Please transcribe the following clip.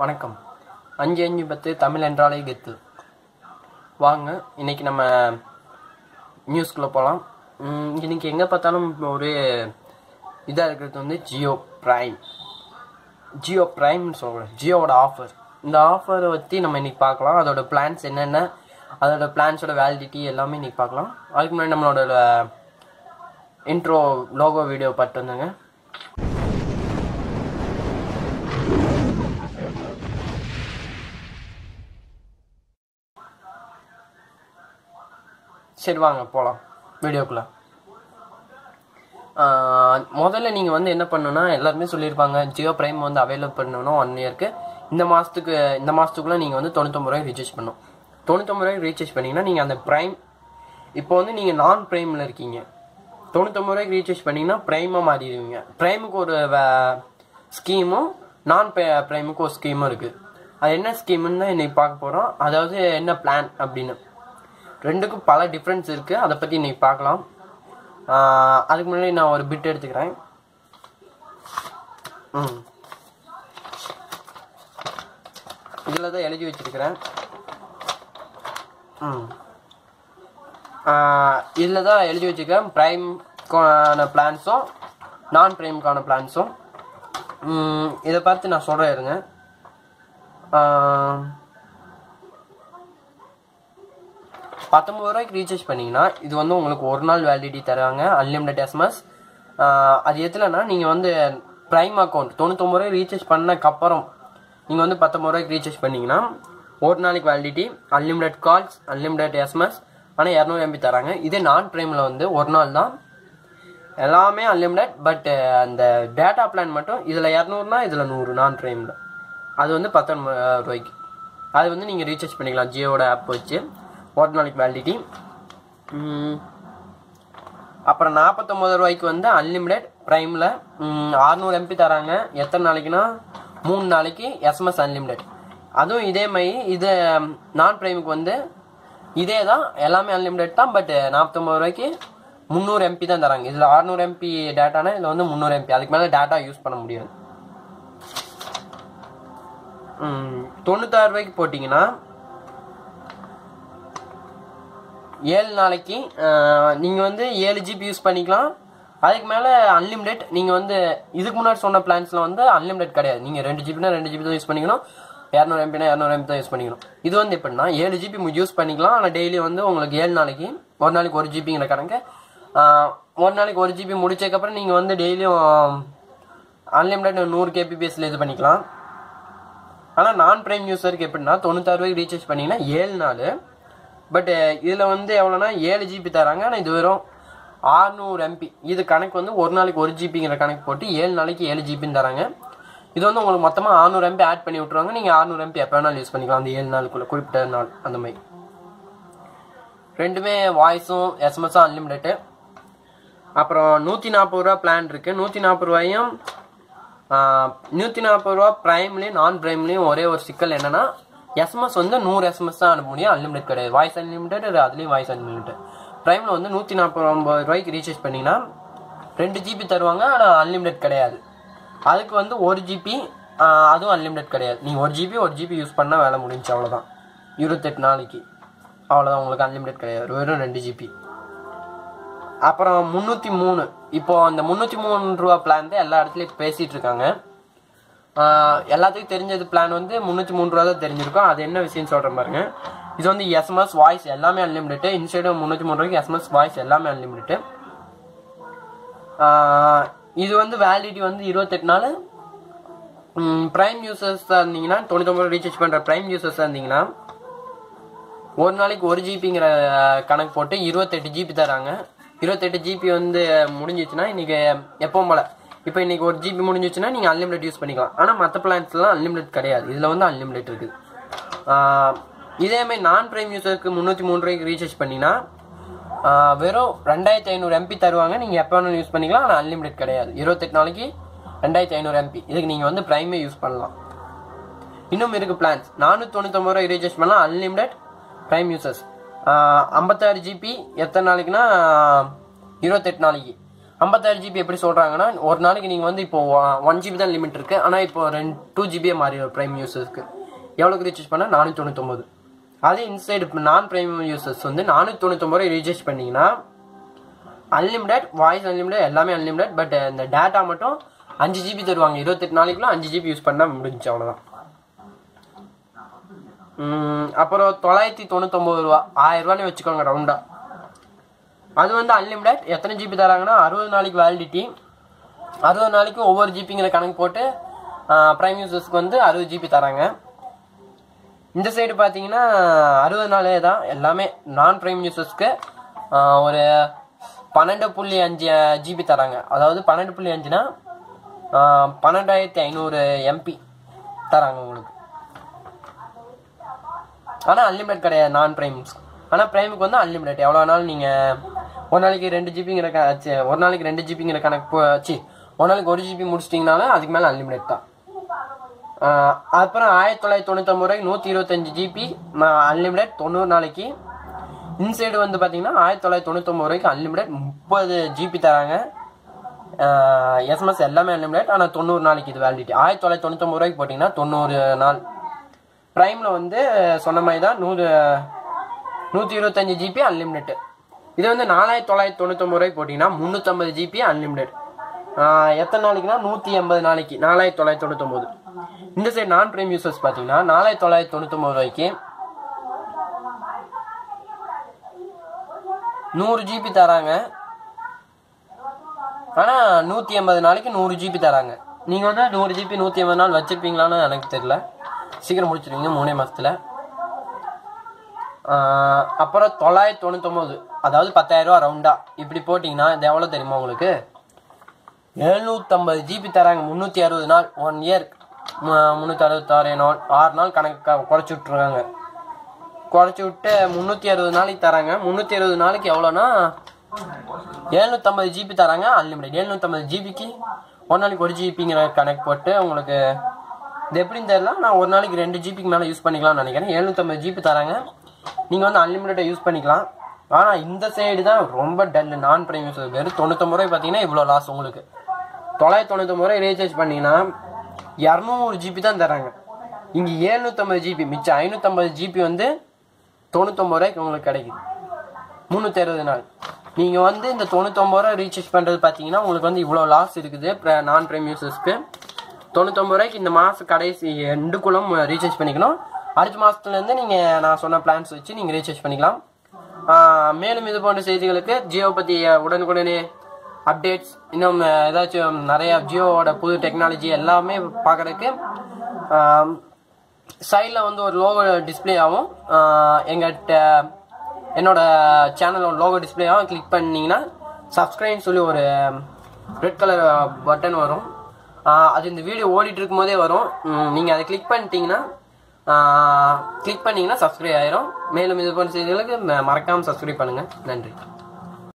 வணக்கம். அஞ்சு அஞ்சு பத்து தமிழ் என்றாலே கெத்து. வாங்க இன்னைக்கு நம்ம நியூஸ்குள்ளே போகலாம் இன்னைக்கு எங்கே பார்த்தாலும் ஒரு இதாக இருக்கிறது வந்து ஜியோ ப்ரைம் ஜியோ ப்ரைம்னு சொல்கிறேன் ஜியோவோட ஆஃபர் இந்த ஆஃபரை பற்றி நம்ம இன்னைக்கு பார்க்கலாம். அதோட பிளான்ஸ் என்னென்ன அதோட பிளான்ஸோட வேலிடிட்டி எல்லாமே இன்னைக்கு பார்க்கலாம். அதுக்கு முன்னாடி நம்மளோட இன்ட்ரோ லோகோ வீடியோ பார்த்து வந்தேங்க சரி வாங்க போகலாம் வீடியோக்குள்ளே. முதல்ல நீங்கள் வந்து என்ன பண்ணணும்னா எல்லாருமே சொல்லியிருப்பாங்க ஜியோ ப்ரைம் வந்து அவைலபிள் பண்ணணும் ஒன் இயர்க்கு இந்த மாதத்துக்கு இந்த மாதத்துக்குள்ளே நீங்கள் வந்து தொண்ணூத்தொம்பது ரூபாய் ரீசார்ஜ் பண்ணணும். தொண்ணூத்தொம்பது ரூபாய் ரீசார்ஜ் பண்ணிங்கன்னா நீங்கள் அந்த ப்ரைம் இப்போ வந்து நீங்கள் நான் ப்ரைமில் இருக்கீங்க. தொண்ணூத்தொம்பது ரூபாய்க்கு ரீசார்ஜ் பண்ணிங்கன்னா ப்ரைமாக மாறிடுவீங்க. ப்ரைமுக்கு ஒரு ஸ்கீமும் நான் ப்ரைமுக்கு ஒரு ஸ்கீமும் இருக்குது அது என்ன ஸ்கீமுன்னு தான் இன்றைக்கி பார்க்க போகிறோம் அதாவது என்ன பிளான் அப்படின்னு. ரெண்டுக்கும் பல டிஃப்ரென்ஸ் இருக்குது அதை பற்றி இன்றைக்கி பார்க்கலாம். அதுக்கு முன்னாடி நான் ஒரு பிட் எடுத்துக்கிறேன். ம். இதில் தான் எழுதி வச்சுருக்கிறேன். ம். இதில் தான் எழுதி வச்சிருக்கேன் ப்ரைம்க்கான பிளான்ஸும் நான் ப்ரைம்க்கான பிளான்ஸும் இதை பார்த்து நான் சொல்கிறேன் இருங்க. பத்தொம்பது ரூபாய்க்கு ரீசார்ஜ் பண்ணிங்கன்னா இது வந்து உங்களுக்கு ஒரு நாள் வேலிடிட்டி தராங்க அன்லிமிட்டட் எஸ்எம்எஸ் அது எதுலன்னா நீங்கள் வந்து ப்ரைம் அக்கௌண்ட் தொண்ணூத்தொம்பது ரூபாய் ரீசார்ஜ் பண்ணக்கப்புறம் நீங்கள் வந்து பத்தொம்பது ரூபாய்க்கு ரீசார்ஜ் பண்ணிங்கன்னா ஒரு நாளைக்கு validity unlimited calls unlimited SMS ஆனால் இரநூறு எம்பி தராங்க. இதே நான் ப்ரைமில் வந்து ஒரு நாள் தான். எல்லாமே அன்லிமிட்டட் பட் அந்த டேட்டா பிளான் மட்டும் இதில் இரநூறுனா இதில் நூறு நான் ப்ரைமில் அது வந்து பத்தொன்பது ரூபாய்க்கு. அது வந்து நீங்கள் ரீசார்ஜ் பண்ணிக்கலாம் ஜியோட ஆப் வச்சு. ஒரு நாளைக்கு வேலிடிட்டி அப்புறம் நாற்பத்தொம்பது ரூபாய்க்கு வந்து அன்லிமிட்டெட் ப்ரைமில் அறநூறு எம்பி தராங்க. எத்தனை நாளைக்குன்னா? மூணு நாளைக்கு எஸ்எம்எஸ் அன்லிமிடெட் அதுவும் இதே மாதிரி இது நான் ப்ரைமுக்கு வந்து இதே தான் எல்லாமே அன்லிமிடெட் தான் பட் நாற்பத்தொம்பது ரூபாய்க்கு முந்நூறு எம்பி தான் தராங்க. இதில் அறநூறு எம்பி டேட்டானா இதில் வந்து முந்நூறு எம்பி அதுக்கு மேலே டேட்டா யூஸ் பண்ண முடியாது. தொண்ணூத்தாறு ரூபாய்க்கு போட்டிங்கன்னா ஏழு நாளைக்கு நீங்கள் வந்து ஏழு ஜிபி யூஸ் பண்ணிக்கலாம். அதுக்கு மேலே அன்லிமிடெட் நீங்கள் வந்து இதுக்கு முன்னாடி சொன்ன பிளான்ஸில் வந்து அன்லிமிடெட் கிடையாது. நீங்கள் ரெண்டு ஜிபினா ரெண்டு ஜிபி தான் யூஸ் பண்ணிக்கணும். இரநூறு எம்பினா இரநூறு எம்பி தான் யூஸ் பண்ணிக்கணும். இது வந்து எப்படின்னா ஏழு ஜிபி யூஸ் பண்ணிக்கலாம். ஆனால் டெய்லி வந்து உங்களுக்கு ஏழு நாளைக்கு ஒரு நாளைக்கு ஒரு ஜிபிங்கிற கணக்கு. ஒரு நாளைக்கு ஒரு ஜிபி முடிச்சதுக்கப்புறம் நீங்கள் வந்து டெய்லியும் அன்லிமிடெட் நூறு கேபிபிஎஸ்ல இது பண்ணிக்கலாம். ஆனால் நான் பிரைம் யூஸருக்கு எப்படின்னா தொண்ணூத்தாறு ரூபாய்க்கு ரீசார்ஜ் பண்ணிங்கன்னா ஏழு நாள் பட் uh, இதில் வந்து எவ்வளோனா ஏழு ஜிபி தராங்க. ஆனால் இது வெறும் ஆறுநூறு எம்பி இது கணக்கு வந்து ஒரு நாளைக்கு ஒரு ஜிபிங்கிற கணக்கு போட்டு ஏழு நாளைக்கு ஏழு ஜிபின்னு தராங்க. இது வந்து உங்களுக்கு மொத்தமாக ஆறுநூறு எம்பி ஆட் பண்ணி விட்ருவாங்க நீங்கள் ஆறுநூறு எம்பி எப்போ வேணாலும் யூஸ் பண்ணிக்கலாம். அந்த ஏழு நாளுக்குள்ளே குறிப்பிட்ட நாள் அந்த மாதிரி. ரெண்டுமே வாய்ஸும் எஸ்எம்எஸும் அன்லிமிட்டெட்டு அப்புறம் நூற்றி நாற்பது ரூபா பிளான் இருக்குது நூற்றி நாற்பது ரூபாயும் நூற்றி நாற்பது ரூபா ப்ரைம்லேயும் நான் ப்ரைம்லேயும் ஒரே ஒரு சிக்கல் என்னென்னா எஸ்எம்எஸ் வந்து நூறு எஸ்எம்எஸ் தான் அனுப்ப முடியும் அன்லிமிடெட் கிடையாது. வாய்ஸ் அன்லிமிடெட் அதுலேயும் வாய்ஸ் அன்லிமிடெட் ப்ரைமில் வந்து நூற்றி நாற்பது ஒம்பது ரூபாய்க்கு ரீசார்ஜ் பண்ணிங்கன்னா ரெண்டு ஜிபி தருவாங்க ஆனால் அன்லிமிடெட் கிடையாது. அதுக்கு வந்து ஒரு ஜிபி அதுவும் அன்லிமிடெட் கிடையாது. நீங்கள் ஒரு ஜிபி ஒரு ஜிபி யூஸ் பண்ணால் வேலை முடிஞ்சு அவ்வளோதான் இருபத்தெட்டு நாளைக்கு. அவ்வளோதான் உங்களுக்கு அன்லிமிடெட் கிடையாது. வெறும் ரெண்டு ஜிபி அப்புறம் முந்நூற்றி மூணு. இப்போ அந்த முந்நூற்றி மூணு ரூபா பிளான் தான் எல்லா இடத்துலையும் பேசிகிட்டு இருக்காங்க. எல்லாத்துக்கும் தெரிஞ்சது பிளான் வந்து முந்நூற்றி மூணு ரூபா தான் தெரிஞ்சிருக்கும். அது என்ன விஷயம்னு சொல்கிறேன் பாருங்க. இது வந்து எஸ்எம்எஸ் வாய்ஸ் எல்லாமே அன்லிமிட்டெட் இன்ஸ்டைடு முந்நூற்றி மூணு ரூபாய்க்கு எஸ்எம்எஸ் வாய்ஸ் எல்லாமே அன்லிமிட்டெட் இது வந்து வேலிடிட்டி வந்து இருபத்தெட்டு நாள் ப்ரைம் யூசர்ஸாக இருந்தீங்கன்னா தொண்ணூத்தொம்பது ரீசார்ஜ் பண்ணுற ப்ரைம் யூசர்ஸாக இருந்தீங்கன்னா ஒரு நாளைக்கு ஒரு ஜிபிங்கிற கணக்கு போட்டு இருபத்தெட்டு ஜிபி தராங்க. இருபத்தெட்டு ஜிபி வந்து முடிஞ்சிச்சுன்னா இன்றைக்கி எப்பவும் போல் இப்போ இன்றைக்கி ஒரு ஜிபி முடிஞ்சிச்சுன்னா நீங்கள் அன்லிமிட் யூஸ் பண்ணிக்கலாம். ஆனால் மற்ற பிளான்ஸ்லாம் அன்லிமிட் கிடையாது. இதில் வந்து அன்லிமிட் இருக்குது இதேமாதிரி நான் ப்ரைம் யூஸருக்கு முந்நூற்றி மூணு ரூபாய்க்கு ரீசார்ஜ் பண்ணினா வெறும் ரெண்டாயிரத்தி ஐநூறு எம்பி தருவாங்க. நீங்கள் எப்போ வேணாலும் யூஸ் பண்ணிக்கலாம். ஆனால் அன்லிமிட் கிடையாது. இருபத்தெட்டு நாளைக்கு ரெண்டாயிரத்தி ஐநூறு எம்பி இதுக்கு நீங்கள் வந்து ப்ரைமே யூஸ் பண்ணலாம். இன்னும் இருக்குது பிளான்ஸ் நானூற்றி தொண்ணூத்தொம்பது ரூபாய் ரீசார்ஜ் பண்ணலாம். அன்லிமிடெட் ப்ரைம் யூசர்ஸ் ஐம்பத்தாறு ஜிபி எத்தனை நாளைக்குன்னா இருபத்தெட்டு நாளைக்கு. ஐம்பத்தாறு ஜிபி எப்படி சொல்கிறாங்கன்னா ஒரு நாளைக்கு நீங்கள் வந்து இப்போ ஒன் ஜிபி தான் லிமிட் இருக்குது ஆனால் இப்போ ரெண்டு டூ ஜிபியே மாறிடும் ப்ரைம் யூசர்ஸ்க்கு எவ்வளோக்கு ரீசார்ஜ் பண்ணால் நானூற்றி தொண்ணூத்தொம்பது அதே இன்சைடு இப்போ நான் ப்ரைம் யூசர்ஸ் வந்து நானூற்றி தொண்ணூத்தொம்பது ரூபாய் ரீசார்ஜ் பண்ணிங்கன்னா அன்லிமிடெட் வாய்ஸ் அன்லிமிடெட் எல்லாமே அன்லிமிடெட் பட் இந்த டேட்டா மட்டும் அஞ்சு ஜிபி தருவாங்க. இருபத்தெட்டு நாளைக்குள்ளே அஞ்சு ஜிபி யூஸ் பண்ணால் முடிஞ்சு அவ்வளோதான் அப்புறம் தொள்ளாயிரத்தி தொண்ணூத்தொம்பது ரூபா ஆயிரம் ரூபான்னு வச்சுக்கோங்க ரவுண்டா அது வந்து அன்லிமிடெட் எத்தனை ஜிபி தராங்கன்னா அறுபது நாளைக்கு வேலிடிட்டி அறுபது நாளைக்கு ஒவ்வொரு ஜிபிங்கிற கணக்கு போட்டு ப்ரைம் யூசர்ஸ்க்கு வந்து அறுபது ஜிபி தராங்க. இந்த சைடு பார்த்தீங்கன்னா அறுபது நாளே தான். எல்லாமே நான் ப்ரைம் யூசர்ஸ்க்கு ஒரு பன்னெண்டு புள்ளி அஞ்சு ஜிபி தராங்க. அதாவது பன்னெண்டு புள்ளி அஞ்சுனா பன்னெண்டாயிரத்தி ஐநூறு எம்பி தராங்க உங்களுக்கு. ஆனால் அன்லிமிடெட் கிடையாது. நான் ப்ரைம்ஸ் ஆனால் ப்ரைமுக்கு வந்து அன்லிமிடெட் எவ்வளோ நாள் நீங்கள் ஒரு நாளைக்கு ரெண்டு ஜிபிங்கிற ஒரு நாளைக்கு ரெண்டு ஜிபிங்கிற கணக்கு போச்சு ஒரு நாளைக்கு ஒரு ஜிபி முடிச்சிட்டிங்கனாலும் அதுக்கு மேலே அன்லிமிடெட் தான். அப்புறம் ஆயிரத்தி தொள்ளாயிரத்தி தொண்ணூத்தொம்பது ரூபாய்க்கு நூற்றி இருபத்தஞ்சு ஜிபி அன்லிமிடெட் தொண்ணூறு நாளைக்கு. இன்சைடு வந்து பார்த்தீங்கன்னா ஆயிரத்தி தொள்ளாயிரத்தி தொண்ணூத்தொம்பது ரூபாய்க்கு அன்லிமிடெட் முப்பது ஜிபி தராங்க. எஸ்எம்எஸ் எல்லாமே அன்லிமிடெட் ஆனால் தொண்ணூறு நாளைக்கு இது வேலிடிட்டி ஆயிரத்தி தொள்ளாயிரத்தி தொண்ணூத்தொம்பது ரூபாய்க்கு போட்டிங்கன்னா தொண்ணூறு நாள். ப்ரைமில் வந்து சொன்ன மாதிரி தான் நூறு நூற்றி இருபத்தஞ்சி ஜிபி அன்லிமிடெட் இது வந்து நாலாயிரத்தி தொள்ளாயிரத்தி தொண்ணூத்தொம்பது ரூபாய் போட்டிங்கன்னா முந்நூற்றம்பது ஜிபி அன்லிமிடெட் எத்தனை நாளைக்குன்னா? நூற்றி எண்பது நாளைக்கு. நாலாயிரத்தி தொள்ளாயிரத்தி தொண்ணூத்தொம்பது. இந்த சைடு நான் ப்ரைம் யூசர்ஸ் பார்த்தீங்கன்னா நாலாயிரத்தி தொள்ளாயிரத்தி தொண்ணூத்தொம்பது ரூபாய்க்கு நூறு ஜிபி தராங்க. ஆனால் நூற்றி எண்பது நாளைக்கு நூறு ஜிபி தராங்க. நீங்கள் வந்து நூறு ஜிபி நூற்றி எண்பது நாள் வச்சுருப்பீங்களான்னு எனக்கு தெரியல. சீக்கிரம் முடிச்சிருவீங்க மூணே மாதத்தில் அப்புறம் தொள்ளாயிரத்தி தொண்ணூத்தொம்பது. அதாவது பத்தாயிரம் ரூபா ரவுண்டா இப்படி போட்டிங்கன்னா இது எவ்வளோ தெரியுமா உங்களுக்கு? எழுநூற்றம்பது ஜிபி தராங்க முந்நூற்றி அறுபது நாள் ஒன் இயர் முந்நூற்றி அறுபத்தாறு நாள் ஆறு நாள் கணக்கு குறைச்சி விட்ருக்காங்க குறைச்சி விட்டு முந்நூற்றி அறுபது நாளைக்கு தராங்க. முந்நூற்றி அறுபது நாளைக்கு எவ்வளோனா எழுநூற்றம்பது ஜிபி தராங்க அன்லிமிடெட் எழுநூற்றம்பது ஜிபிக்கு ஒரு நாளைக்கு ஒரு ஜிபிங்கிற கணக்கு போட்டு உங்களுக்கு இது எப்படின்னு தெரியல. நான் ஒரு நாளைக்கு ரெண்டு ஜிபிக்கு மேலே யூஸ் பண்ணிக்கலாம்னு நினைக்கிறேன். எழுநூற்றம்பது ஜிபி தராங்க. நீங்கள் வந்து அன்லிமிட்டடாக யூஸ் பண்ணிக்கலாம். ஆனால் இந்த சைடு தான் ரொம்ப டல்லு நான் ப்ரைம் யூஸ் வெறும் தொண்ணூத்தொம்பது ரூபாய் பார்த்தீங்கன்னா இவ்வளோ லாஸ் உங்களுக்கு. தொள்ளாயிரத்தி தொண்ணூத்தொம்பது ரூபாய் ரீசார்ஜ் பண்ணிங்கன்னா இரநூறு ஜிபி தான் தராங்க இங்கே ஏழ்நூற்றம்பது ஜிபி மிச்சம் ஐநூற்றம்பது ஜிபி வந்து தொண்ணூத்தொம்பது ரூபாய்க்கு உங்களுக்கு கிடைக்குது. முந்நூற்றி அறுபது நாள். நீங்கள் வந்து இந்த தொண்ணூத்தொம்பது ரூபா ரீசார்ஜ் பண்ணுறது பார்த்தீங்கன்னா உங்களுக்கு வந்து இவ்வளோ லாஸ் இருக்குது நான் ப்ரைம் யூசர்ஸ்க்கு தொண்ணூத்தொம்பது ரூபாய்க்கு இந்த மாதம் கடைசி எண்டுக்குள்ளும் ரீசார்ஜ் பண்ணிக்கணும். அடுத்த மாதத்துலேருந்து நீங்கள் நான் சொன்ன பிளான்ஸ் வச்சு நீங்கள் ரீசார்ஜ் பண்ணிக்கலாம். மேலும் இது போன்ற செய்திகளுக்கு ஜியோ பற்றி உடனுக்குடனே அப்டேட்ஸ் இன்னும் ஏதாச்சும் நிறையா ஜியோவோட புது டெக்னாலஜி எல்லாமே பார்க்குறதுக்கு சைடில் வந்து ஒரு லோகோ டிஸ்ப்ளே ஆகும். எங்கள்கிட்ட என்னோட சேனலோட லோகோ டிஸ்ப்ளே ஆகும். கிளிக் பண்ணிங்கன்னா சப்ஸ்கிரைப்னு சொல்லி ஒரு ரெட் கலர் பட்டன் வரும். அது இந்த வீடியோ ஓடிட்டு இருக்கும்போதே வரும். நீங்கள் அதை கிளிக் பண்ணிட்டீங்கன்னா கிளிக் பண்ணிங்கன்னா சப்ஸ்கிரைப் ஆயிரும். மேலும் இது போன்ற செய்திகளுக்கு மறக்காமல் சப்ஸ்கிரைப் பண்ணுங்க. நன்றி.